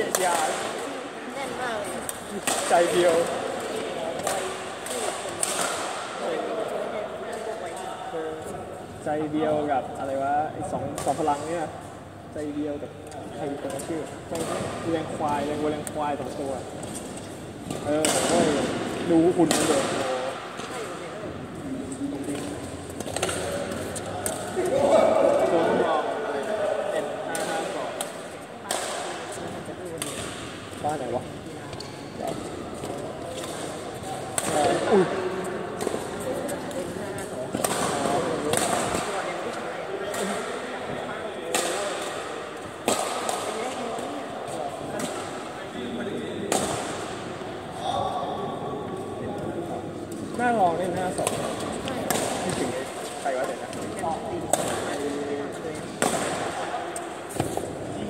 ยอย่าแน่นมากเลยใจเดียวใจเดียวกับอะไรวะไอ้สองสองพลังเนี่ยใจเดียวกับใครตัวชื่อใจเรียงควายเรียงวัวเรียงควายสองตัว เออผมก็ดูหุ่นมันเดินตัวทดลองอะไรเอ็นห้าห้าสองบ้านไหน วะอุ้ยน้าลองนี่หน้าสองที่ถึงใครวะเดี๋ยวนะ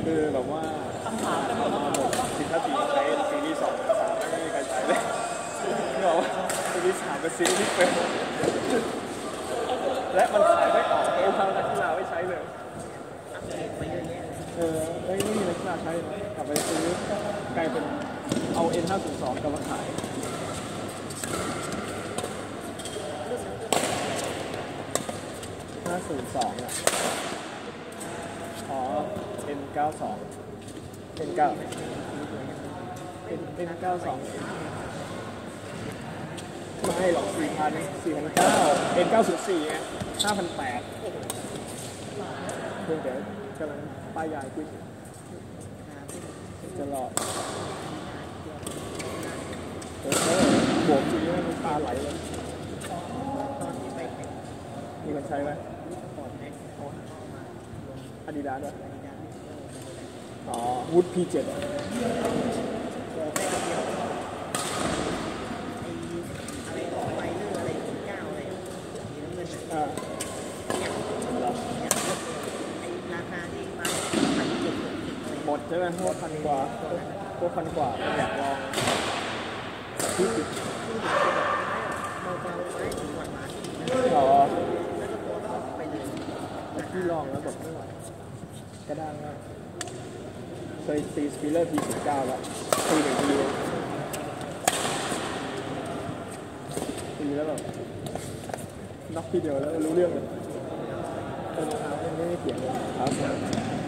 คือแบบว่าคำถามจะหมดหมดสินค้าตีใช้ซีรีส์สองสามไม่มีใครใช้เลยนี่บอกว่าซีรี ส์สามเป็นซีรีส์ที่เป็นและมันขายไม่ออกเอทางนักกีฬาไม่ใช้เลยเออไม่ไม่มีนักกีฬาใช้เลยกลับไปซื้อกลายเป็นเอา N502 กลับมาขายห้าศูนย์สองอะอ๋อ N เก้าสอง N เก้า N N เก้าสอง ไม่หรอกสี่พันสี่พันเก้า N เก้าศูนย์สี่ห้าพันแปดเพื่อนเดี๋ยวกำลังป้ายยายขึ้นจะรอเออบวกทีนี้มันตาไหลเลยมีคนใช้ไหมอาดิดาสด้วยอ๋อวูดพีเจ็ดอ่า ราคาที่มาพันเจ็ด หม ดใช่ไหมพวกพันกว่าพวกพันกว่าอยากลองที่ติดเบาๆไว้ถึงหวานหวานอ๋อแตัวท็อปไปเลยที่ลองแล้วแบบไม่ไหวกระด้างมากเคยตีสปีเลอร์พีสิบเก้าแล้วตีหนึ่งทีตีแล้วแบบน็อกทีเดียวแล้วรู้เรื่องเลยเออเท้าไม่ได้เสียงเลย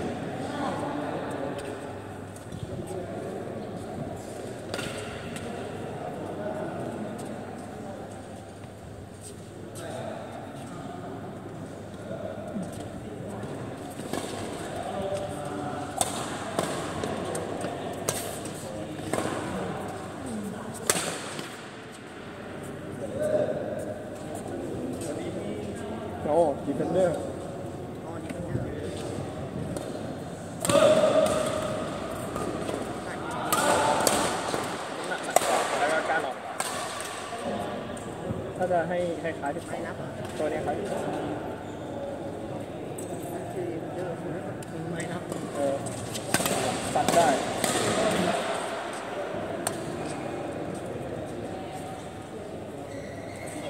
โอ้ดีเฟนเดอร์อ๋อนี่ก็ได้หนักหนักกว่าแล้วก็การออกถ้าจะให้คล้ายๆที่ไม่รับอะตัวเนี้ยคล้ายที่สองคือเยอะคือไม่รับเออตัดได้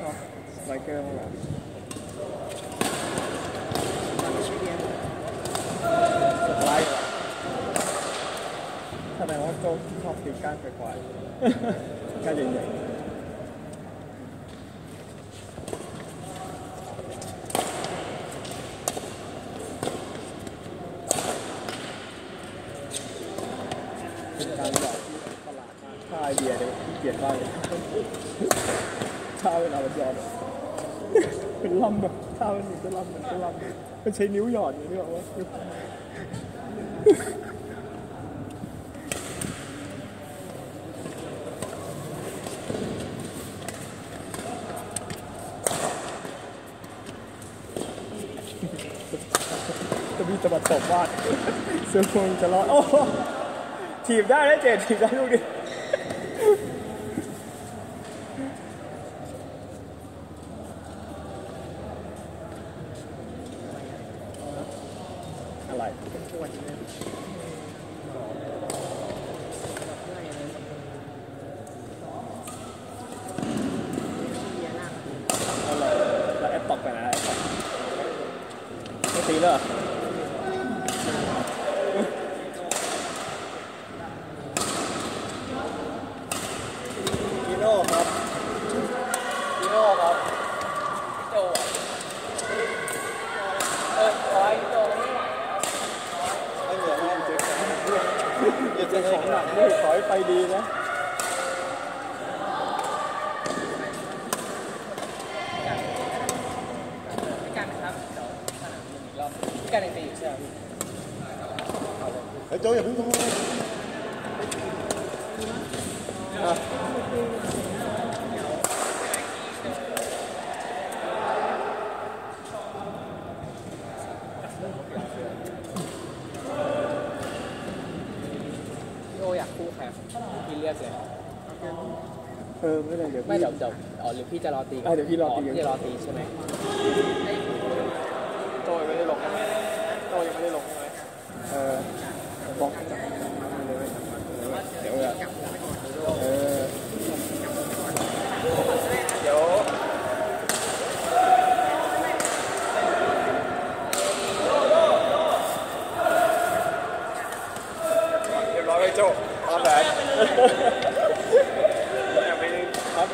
ชอบไบเกอร์มากกว่า ไม่เรียน สไลด์เหรอ แสดงว่าโจ๊กชอบตีก้านไกวๆก้านใหญ่ๆ เป็นการหลอกที่ประหลาดข้าไอเดียเนี่ยขี้เกียจมากเลยถ้าเวลามันหยอดเป็นลำแบบถ้ามันเป็นลำเหมือนเป็นลำมันใช้นิ้วหยอดอย่างนี้หรอวะ จะมาตบวาดซึ่งคงจะรอดโอ้โหทีบได้นะเจดทีบได้ลูกดิอะไรเป็นปวดอยู่เลยเมื่อยเลยเบียร์ล่างอะไรแล้วแอปตอกไปนะแอปตอกไม่ตีเลยเหรอ พีโน่ครับพีโน่ครับพี่โจอะเออขอให้พี่โจไม่ไหวแล้วไม่เหลือแล้วเจ๊ อย่าเจะเจ๊ของหนักด้วยขอให้ไปดีนะพี่การนะครับเดี๋ยวสนามบินอีกรอบพี่การยังตีอยู่ใช่ไหมพี่เฮ้ยโจอย่าเพิ่งโทรพี่โออยากคู่ใครครับพี่เลือกเลย เออไม่เป็นไรเดี๋ยวไม่พี่ เดี๋ยวเดี๋ยวอ๋อหรือพี่จะรอตีอะเดี๋ยวพี่รอตีพี่จะรอตีใช่ไหมโจยังไม่ได้ลงใช่ไหมโจยังไม่ได้ลงใช่ไหมเออบล็อกเดี๋ยวอะเออเดี๋ยวเรียบร้อยไปโจตามแผนยังไม่ได้ครับ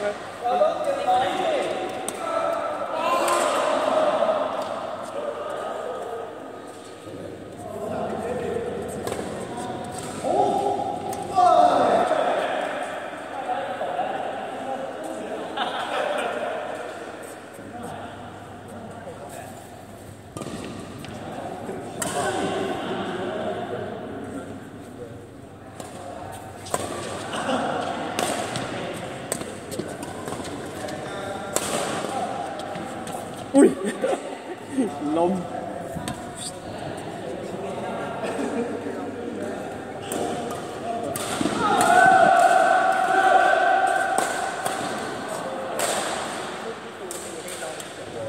อุ้ย ลม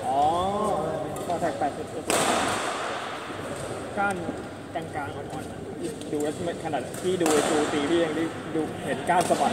อ๋อคอแทกแปดสิบเปอร์เซ็นต์ก้านกลางกลางๆอ่อนๆดูแล้วไม่ ขนาดที่ดูตูตีพี่ยังได้ดูเห็นก้าวสะบัด